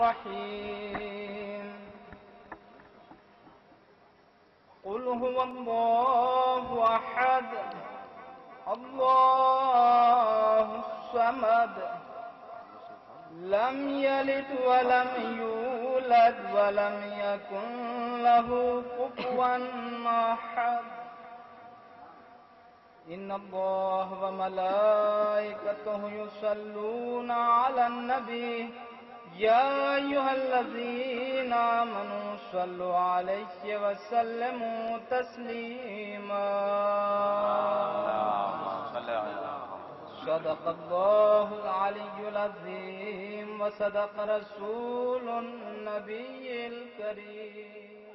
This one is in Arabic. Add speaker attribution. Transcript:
Speaker 1: الرحيم. قل هو الله أحد الله الصمد لم يلد ولم يولد ولم يكن له كفوا أحد. إن الله وملائكته يصلون على النبي. يا أيها الذين آمنوا صلوا عليه وسلموا تسليما. صدق الله العلي العظيم وصدق رسول النبي الكريم.